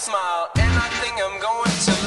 smile and I think I'm going to